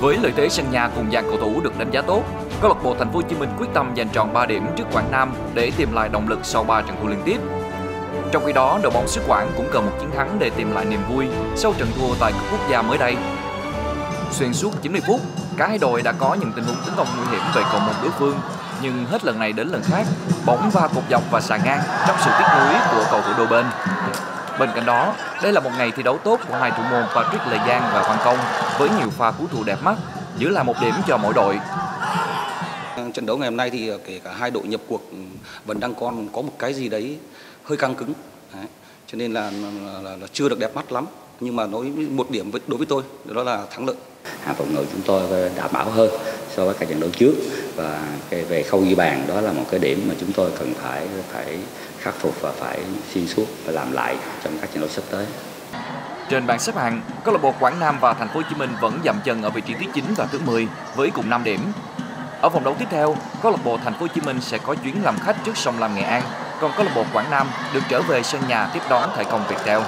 Với lợi thế sân nhà cùng dàn cầu thủ được đánh giá tốt, câu lạc bộ Thành phố Hồ Chí Minh quyết tâm giành tròn 3 điểm trước Quảng Nam để tìm lại động lực sau 3 trận thua liên tiếp. Trong khi đó, đội bóng xứ Quảng cũng cần một chiến thắng để tìm lại niềm vui sau trận thua tại cúp quốc gia mới đây. Xuyên suốt 90 phút, cả hai đội đã có những tình huống tấn công nguy hiểm về cầu môn đối phương, nhưng hết lần này đến lần khác, bóng va cột dọc và xà ngang trong sự tiếc nuối của cầu thủ đôi bên. Bên cạnh đó, đây là một ngày thi đấu tốt của hai thủ môn Patrick Lê Giang và Văn Công với nhiều pha cứu thua đẹp mắt, giữ lại một điểm cho mỗi đội. Trận đấu ngày hôm nay thì kể cả hai đội nhập cuộc vẫn đang còn có một cái gì đấy hơi căng cứng. Đấy. Cho nên là, là, là, là chưa được đẹp mắt lắm. Nhưng mà nói một điểm với, đối với tôi đó là thắng lợi. hàng phòng ngự chúng tôi đảm bảo hơn so với các trận đấu trước và cái về khâu ghi bàn đó là một cái điểm mà chúng tôi cần phải phải khắc phục và phải xuyên suốt và làm lại trong các trận đấu sắp tới. Trên bảng xếp hạng, câu lạc bộ Quảng Nam và Thành phố Hồ Chí Minh vẫn dậm chân ở vị trí thứ 9 và thứ 10 với cùng 5 điểm. Ở vòng đấu tiếp theo, câu lạc bộ Thành phố Hồ Chí Minh sẽ có chuyến làm khách trước Sông Lam Nghệ An, còn câu lạc bộ Quảng Nam được trở về sân nhà tiếp đón Thể công Viettel.